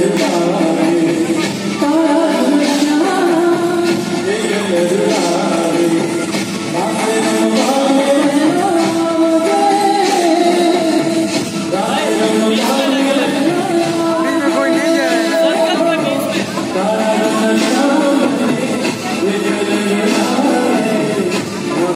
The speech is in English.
Hallelujah.